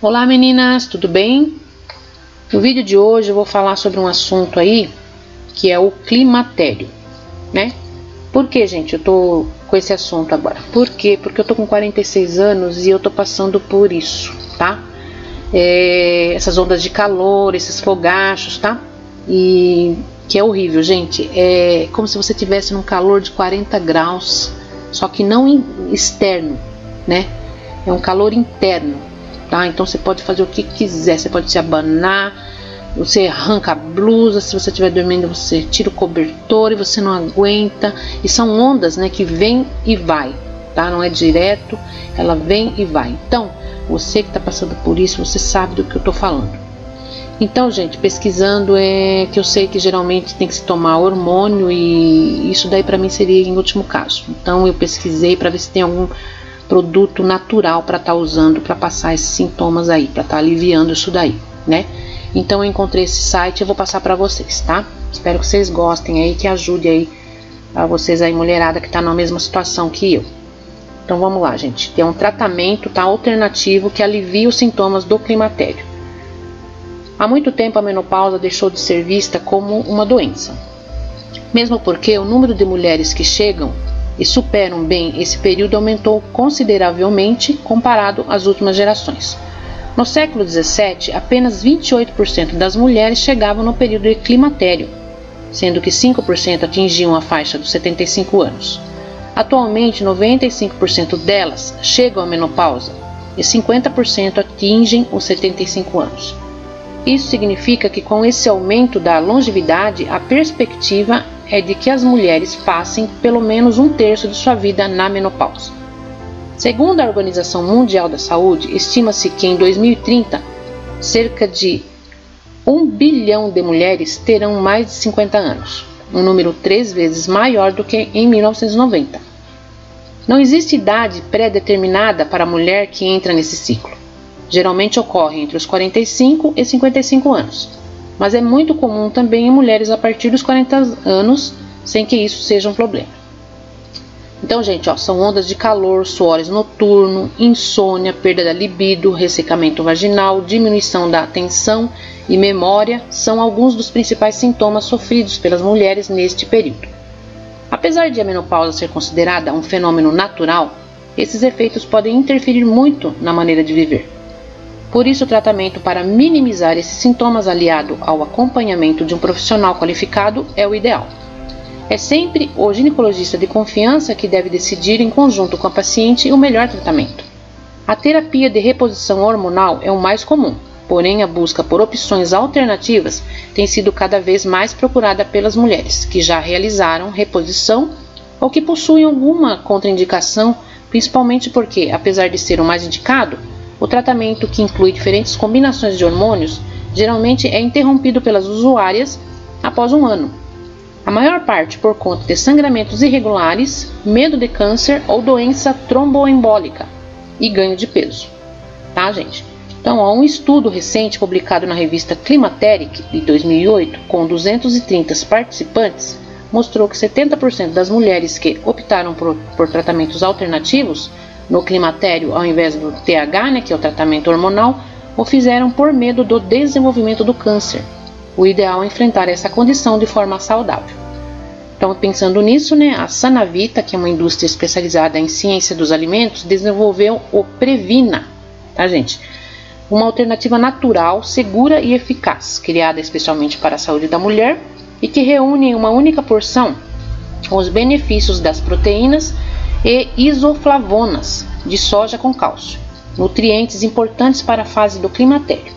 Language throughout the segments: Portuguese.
Olá meninas, tudo bem? No vídeo de hoje eu vou falar sobre um assunto aí que é o climatério, né? Por que, gente, eu tô com esse assunto agora? Por quê? Porque eu tô com 46 anos e eu tô passando por isso, tá? É, essas ondas de calor, esses fogachos, tá? E que é horrível, gente. É como se você tivesse num calor de 40 graus, só que não externo, né? É um calor interno tá? Então você pode fazer o que quiser, você pode se abanar, você arranca a blusa, se você estiver dormindo você tira o cobertor e você não aguenta. E são ondas, né, que vem e vai, tá? Não é direto, ela vem e vai. Então, você que está passando por isso, você sabe do que eu estou falando. Então, gente, pesquisando é que eu sei que geralmente tem que se tomar hormônio e isso daí para mim seria em último caso. Então, eu pesquisei para ver se tem algum produto natural para estar tá usando para passar esses sintomas aí, para estar tá aliviando isso daí, né? Então eu encontrei esse site, eu vou passar para vocês, tá? Espero que vocês gostem aí, que ajude aí a vocês aí mulherada que está na mesma situação que eu. Então vamos lá, gente. Tem um tratamento tá alternativo que alivia os sintomas do climatério. Há muito tempo a menopausa deixou de ser vista como uma doença. Mesmo porque o número de mulheres que chegam e superam bem esse período aumentou consideravelmente comparado às últimas gerações. No século XVII, apenas 28% das mulheres chegavam no período climatério, sendo que 5% atingiam a faixa dos 75 anos. Atualmente, 95% delas chegam à menopausa e 50% atingem os 75 anos. Isso significa que, com esse aumento da longevidade, a perspectiva é de que as mulheres passem pelo menos um terço de sua vida na menopausa. Segundo a Organização Mundial da Saúde, estima-se que em 2030 cerca de 1 bilhão de mulheres terão mais de 50 anos, um número três vezes maior do que em 1990. Não existe idade pré-determinada para a mulher que entra nesse ciclo. Geralmente ocorre entre os 45 e 55 anos mas é muito comum também em mulheres a partir dos 40 anos, sem que isso seja um problema. Então, gente, ó, são ondas de calor, suores noturno, insônia, perda da libido, ressecamento vaginal, diminuição da atenção e memória são alguns dos principais sintomas sofridos pelas mulheres neste período. Apesar de a menopausa ser considerada um fenômeno natural, esses efeitos podem interferir muito na maneira de viver. Por isso, o tratamento para minimizar esses sintomas aliado ao acompanhamento de um profissional qualificado é o ideal. É sempre o ginecologista de confiança que deve decidir em conjunto com a paciente o melhor tratamento. A terapia de reposição hormonal é o mais comum, porém a busca por opções alternativas tem sido cada vez mais procurada pelas mulheres que já realizaram reposição ou que possuem alguma contraindicação, principalmente porque, apesar de ser o mais indicado, o tratamento, que inclui diferentes combinações de hormônios, geralmente é interrompido pelas usuárias após um ano. A maior parte por conta de sangramentos irregulares, medo de câncer ou doença tromboembólica e ganho de peso. Tá, gente? Então, há um estudo recente publicado na revista Climateric de 2008, com 230 participantes, mostrou que 70% das mulheres que optaram por, por tratamentos alternativos no climatério ao invés do TH, né, que é o tratamento hormonal, o fizeram por medo do desenvolvimento do câncer. O ideal é enfrentar essa condição de forma saudável. Então, pensando nisso, né, a Sanavita, que é uma indústria especializada em ciência dos alimentos, desenvolveu o Previna, tá, gente? Uma alternativa natural, segura e eficaz, criada especialmente para a saúde da mulher e que reúne em uma única porção os benefícios das proteínas e isoflavonas de soja com cálcio, nutrientes importantes para a fase do climatério.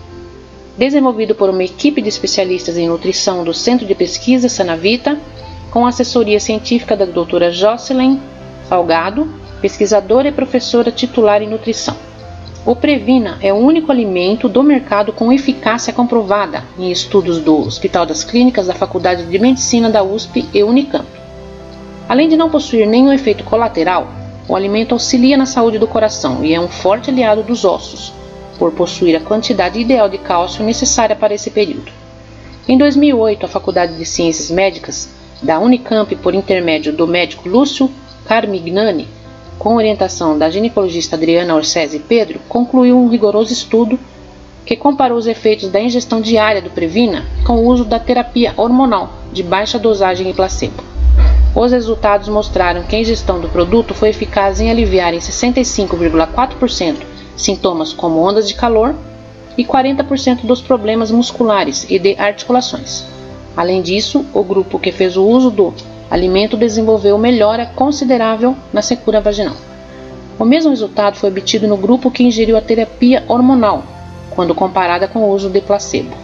Desenvolvido por uma equipe de especialistas em nutrição do Centro de Pesquisa Sanavita, com assessoria científica da doutora Jocelyn Salgado, pesquisadora e professora titular em nutrição. O Previna é o único alimento do mercado com eficácia comprovada em estudos do Hospital das Clínicas da Faculdade de Medicina da USP e Unicamp. Além de não possuir nenhum efeito colateral, o alimento auxilia na saúde do coração e é um forte aliado dos ossos, por possuir a quantidade ideal de cálcio necessária para esse período. Em 2008, a Faculdade de Ciências Médicas da Unicamp, por intermédio do médico Lúcio Carmignani, com orientação da ginecologista Adriana Orsesi Pedro, concluiu um rigoroso estudo que comparou os efeitos da ingestão diária do Previna com o uso da terapia hormonal de baixa dosagem e placebo. Os resultados mostraram que a ingestão do produto foi eficaz em aliviar em 65,4% sintomas como ondas de calor e 40% dos problemas musculares e de articulações. Além disso, o grupo que fez o uso do alimento desenvolveu melhora considerável na secura vaginal. O mesmo resultado foi obtido no grupo que ingeriu a terapia hormonal, quando comparada com o uso de placebo.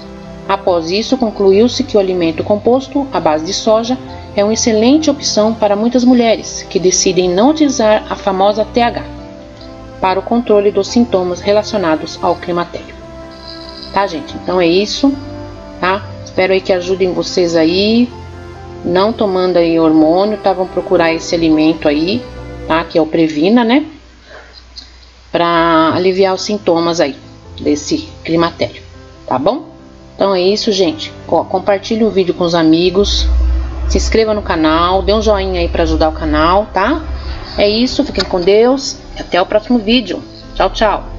Após isso, concluiu-se que o alimento composto à base de soja é uma excelente opção para muitas mulheres que decidem não utilizar a famosa TH para o controle dos sintomas relacionados ao climatério. Tá, gente? Então é isso, tá? Espero aí que ajudem vocês aí, não tomando aí hormônio, tá? Vão procurar esse alimento aí, tá? Que é o Previna, né? Para aliviar os sintomas aí desse climatério, tá bom? Então é isso, gente. Ó, compartilhe o vídeo com os amigos, se inscreva no canal, dê um joinha aí para ajudar o canal, tá? É isso, fiquem com Deus e até o próximo vídeo. Tchau, tchau.